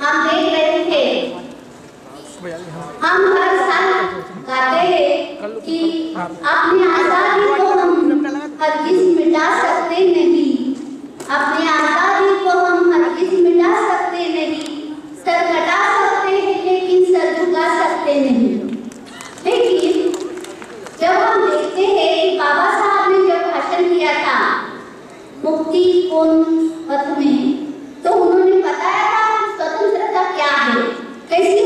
हम देख रहे थे। हम हर साल गाते हैं कि अपनी आज़ादी को हम हर किस मिटा सकते नहीं। अपनी आज़ादी को हम हर किस मिटा सकते नहीं। सर कटा सकते हैं, लेकिन सर झुका सकते नहीं। लेकिन जब हम देखते हैं बाबा साहब ने जब भाषण किया था, मुक्ति कौन Es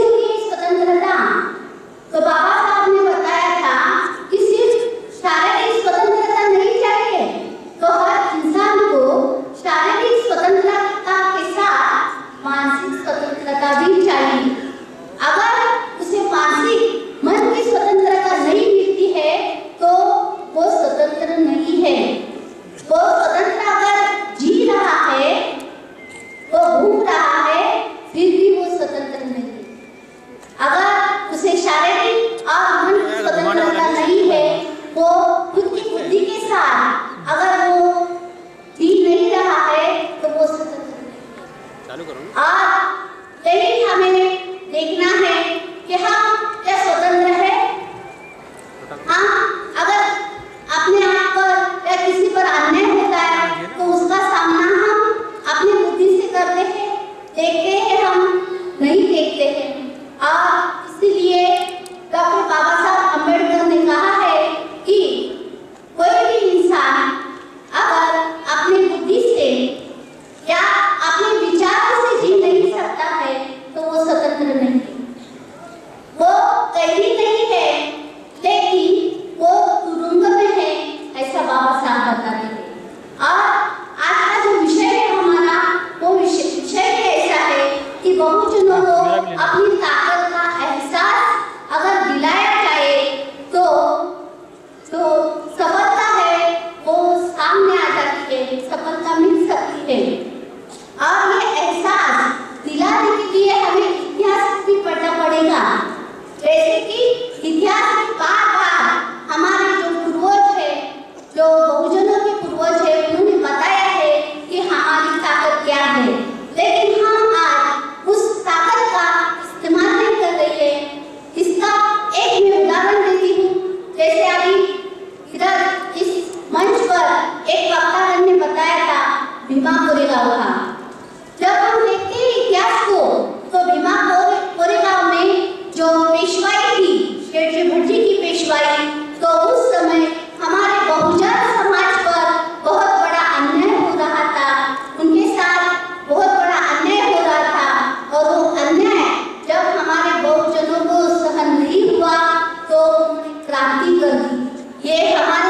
कि बहुजनों को अपनी ये कहानी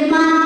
demás.